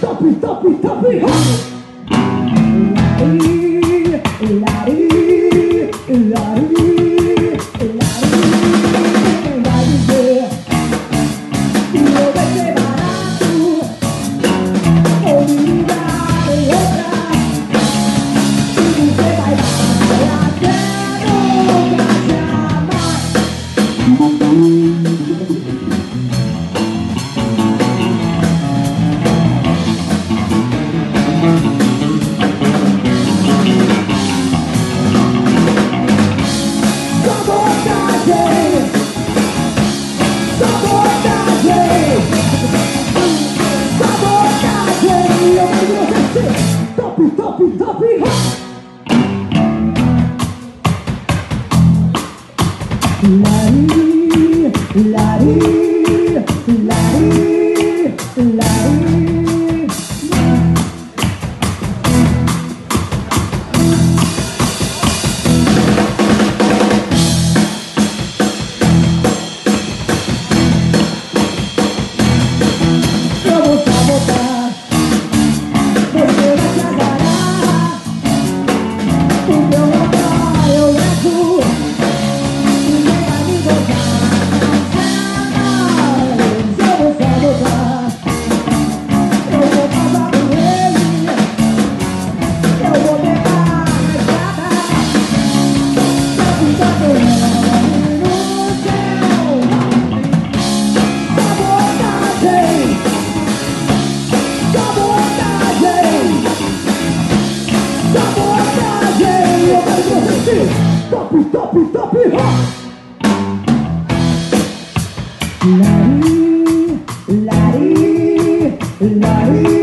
Tapi, tapi, tapi, tapi. la di la di la di la di stop it! Huh? Larry, Larry, Larry.